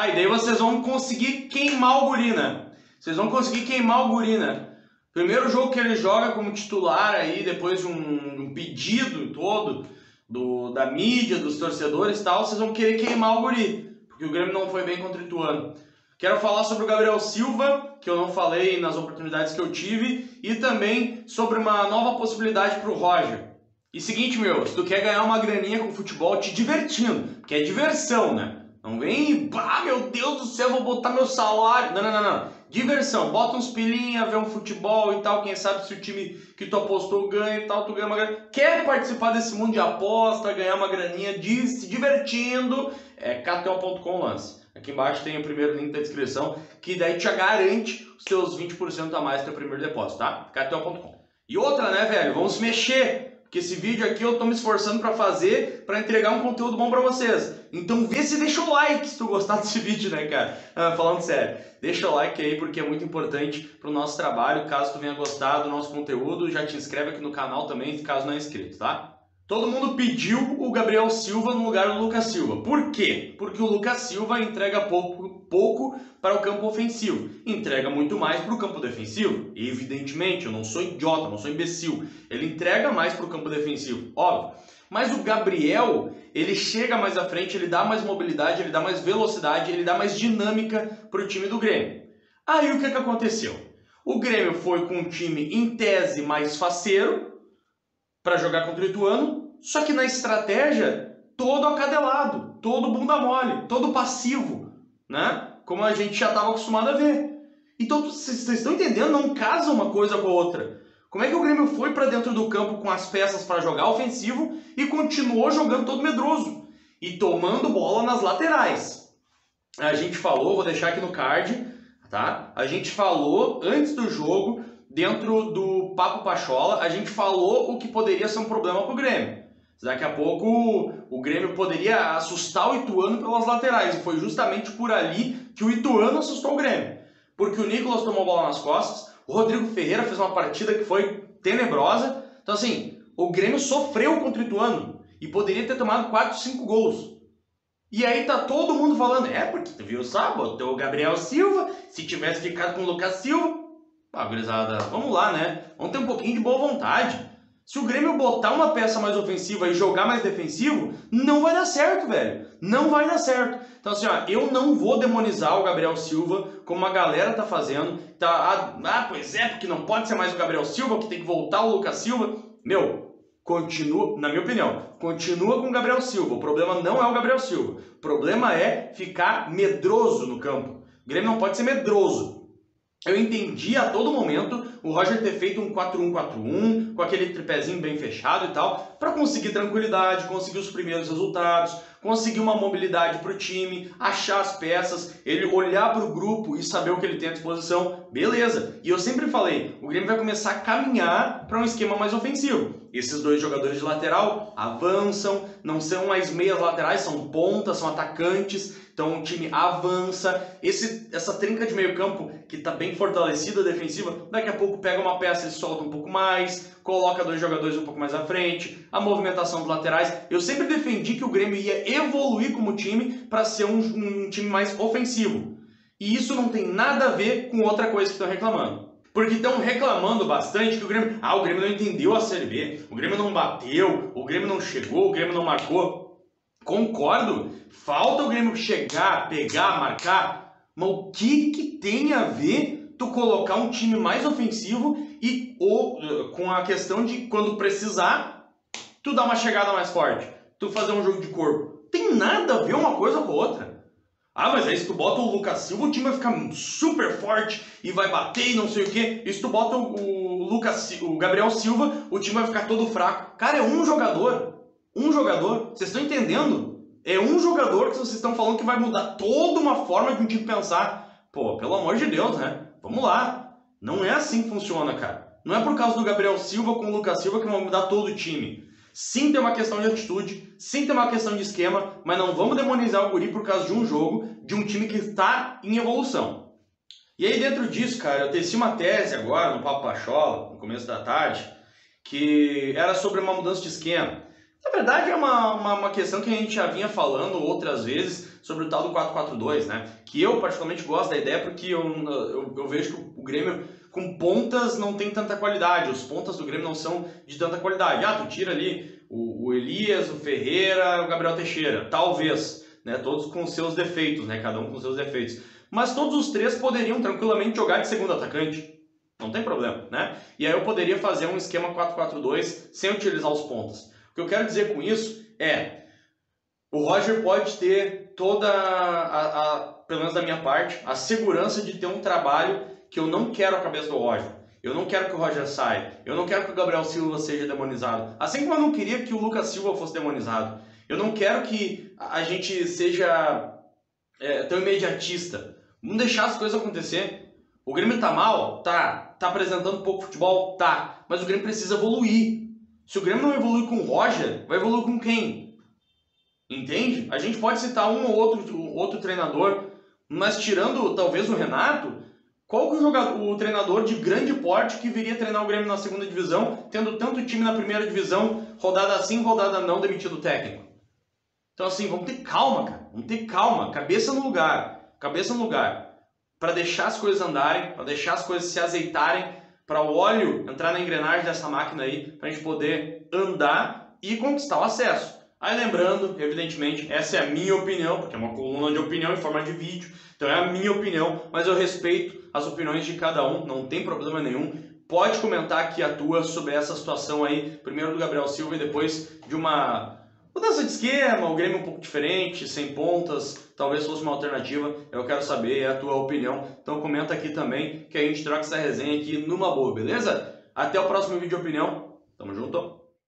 Ah, e daí vocês vão conseguir queimar o Gurina. Vocês vão conseguir queimar o Gurina. Primeiro jogo que ele joga como titular aí, depois de um, um pedido todo do, da mídia, dos torcedores e tal, vocês vão querer queimar o Guri. Porque o Grêmio não foi bem contra o Ituano. Quero falar sobre o Gabriel Silva, que eu não falei nas oportunidades que eu tive, e também sobre uma nova possibilidade para o Roger. E seguinte, meu, se tu quer ganhar uma graninha com futebol te divertindo, porque é diversão, né? Não vem, pá, meu Deus do céu, vou botar meu salário. Não, não, não, não. Diversão, bota uns pilinha, vê um futebol e tal. Quem sabe se o time que tu apostou ganha e tal, tu ganha uma graninha. Quer participar desse mundo de aposta, ganhar uma graninha, de, se divertindo? É KTO.com lance. Aqui embaixo tem o primeiro link da descrição, que daí te garante os teus 20% a mais do teu primeiro depósito, tá? KTO.com. E outra, né, velho? Vamos mexer. Porque esse vídeo aqui eu tô me esforçando para fazer, para entregar um conteúdo bom para vocês. Então vê se deixa o like se tu gostar desse vídeo, né, cara? Ah, falando sério, deixa o like aí porque é muito importante pro nosso trabalho. Caso tu venha gostar do nosso conteúdo, já te inscreve aqui no canal também, caso não é inscrito, tá? Todo mundo pediu o Gabriel Silva no lugar do Lucas Silva. Por quê? Porque o Lucas Silva entrega pouco, pouco para o campo ofensivo, entrega muito mais para o campo defensivo. Evidentemente, eu não sou idiota, não sou imbecil. Ele entrega mais para o campo defensivo, óbvio. Mas o Gabriel, ele chega mais à frente, ele dá mais mobilidade, ele dá mais velocidade, ele dá mais dinâmica para o time do Grêmio. Aí o que, que aconteceu? O Grêmio foi com um time em tese mais faceiro, para jogar contra o Ituano, só que na estratégia todo acadelado, todo bunda mole, todo passivo, né? Como a gente já estava acostumado a ver. Então vocês estão entendendo? Não casa uma coisa com a outra. Como é que o Grêmio foi para dentro do campo com as peças para jogar ofensivo e continuou jogando todo medroso e tomando bola nas laterais? A gente falou, vou deixar aqui no card, tá? A gente falou antes do jogo dentro do Papo Pachola, a gente falou o que poderia ser um problema para o Grêmio. Daqui a pouco o Grêmio poderia assustar o Ituano pelas laterais, e foi justamente por ali que o Ituano assustou o Grêmio. Porque o Nicolas tomou bola nas costas, o Rodrigo Ferreira fez uma partida que foi tenebrosa. Então, assim, o Grêmio sofreu contra o Ituano e poderia ter tomado 4, 5 gols. E aí tá todo mundo falando, é porque tu viu só, botou o Gabriel Silva, se tivesse ficado com o Lucas Silva, Pá, gurizada, vamos lá, né? Vamos ter um pouquinho de boa vontade. Se o Grêmio botar uma peça mais ofensiva e jogar mais defensivo, não vai dar certo, velho. Não vai dar certo. Então, assim, ó, eu não vou demonizar o Gabriel Silva, como a galera tá fazendo. Tá, ah, ah, pois é, porque não pode ser mais o Gabriel Silva, que tem que voltar o Lucas Silva. Meu, continua, na minha opinião, continua com o Gabriel Silva. O problema não é o Gabriel Silva. O problema é ficar medroso no campo. O Grêmio não pode ser medroso. Eu entendi a todo momento o Roger ter feito um 4-1-4-1, com aquele tripézinho bem fechado e tal, para conseguir tranquilidade, conseguir os primeiros resultados, conseguir uma mobilidade para o time, achar as peças, ele olhar para o grupo e saber o que ele tem à disposição, beleza. E eu sempre falei, o Grêmio vai começar a caminhar para um esquema mais ofensivo. Esses dois jogadores de lateral avançam, não são mais meias laterais, são pontas, são atacantes, então o time avança. Esse, essa trinca de meio campo que está bem fortalecida defensiva, daqui a pouco pega uma peça e solta um pouco mais, coloca dois jogadores um pouco mais à frente, a movimentação dos laterais. Eu sempre defendi que o Grêmio ia evoluir como time para ser um, um time mais ofensivo. E isso não tem nada a ver com outra coisa que estão reclamando. Porque estão reclamando bastante que o Grêmio. Ah, o Grêmio não entendeu a Série B, o Grêmio não bateu, o Grêmio não chegou, o Grêmio não marcou. Concordo, falta o Grêmio chegar, pegar, marcar, mas o que, que tem a ver tu colocar um time mais ofensivo e ou, com a questão de quando precisar, tu dar uma chegada mais forte, tu fazer um jogo de corpo? Tem nada a ver uma coisa com a outra. Ah, mas aí se tu bota o Lucas Silva, o time vai ficar super forte e vai bater e não sei o que. E se tu bota o, Lucas, o Gabriel Silva, o time vai ficar todo fraco. Cara, é um jogador. Um jogador. Vocês estão entendendo? É um jogador que vocês estão falando que vai mudar toda uma forma de um time pensar. Pô, pelo amor de Deus, né? Vamos lá. Não é assim que funciona, cara. Não é por causa do Gabriel Silva com o Lucas Silva que vão mudar todo o time. Sim, tem uma questão de atitude, sim, tem uma questão de esquema, mas não vamos demonizar o Guri por causa de um jogo, de um time que está em evolução. E aí, dentro disso, cara, eu teci uma tese agora no Papo Pachola, no começo da tarde, que era sobre uma mudança de esquema. Na verdade, é uma, uma, uma questão que a gente já vinha falando outras vezes, sobre o tal do 4-4-2, né? Que eu particularmente gosto da ideia porque eu, eu, eu vejo que o Grêmio com pontas não tem tanta qualidade, os pontas do Grêmio não são de tanta qualidade. Ah, tu tira ali o, o Elias, o Ferreira, o Gabriel Teixeira, talvez, né? Todos com seus defeitos, né? Cada um com seus defeitos. Mas todos os três poderiam tranquilamente jogar de segundo atacante. Não tem problema, né? E aí eu poderia fazer um esquema 4-4-2 sem utilizar os pontas. O que eu quero dizer com isso é o Roger pode ter toda a, a, pelo menos da minha parte, a segurança de ter um trabalho que eu não quero a cabeça do Roger. Eu não quero que o Roger saia. Eu não quero que o Gabriel Silva seja demonizado. Assim como eu não queria que o Lucas Silva fosse demonizado. Eu não quero que a gente seja é, tão imediatista. Vamos deixar as coisas acontecer. O Grêmio tá mal? Tá. Tá apresentando pouco futebol? Tá. Mas o Grêmio precisa evoluir. Se o Grêmio não evoluir com o Roger, vai evoluir com quem? Entende? A gente pode citar um ou outro, outro treinador, mas tirando talvez o Renato, qual é o, jogador, o treinador de grande porte que viria treinar o Grêmio na segunda divisão, tendo tanto time na primeira divisão, rodada sim, rodada não, demitido o técnico? Então assim, vamos ter calma, cara. Vamos ter calma, cabeça no lugar, cabeça no lugar, para deixar as coisas andarem, para deixar as coisas se azeitarem, para o óleo entrar na engrenagem dessa máquina aí, para a gente poder andar e conquistar o acesso. Aí lembrando, evidentemente, essa é a minha opinião, porque é uma coluna de opinião em forma de vídeo, então é a minha opinião, mas eu respeito as opiniões de cada um, não tem problema nenhum. Pode comentar aqui a tua sobre essa situação aí, primeiro do Gabriel Silva e depois de uma mudança de esquema, o Grêmio um pouco diferente, sem pontas, talvez fosse uma alternativa. Eu quero saber, é a tua opinião. Então comenta aqui também que a gente troca essa resenha aqui numa boa, beleza? Até o próximo vídeo de opinião. Tamo junto.